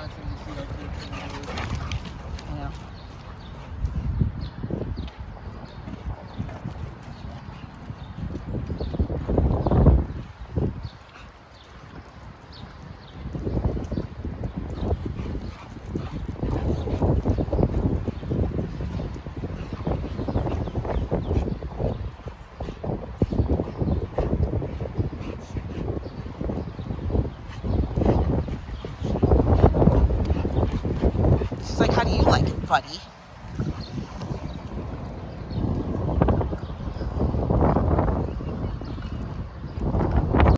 naturally see our food like, how do you like it, buddy?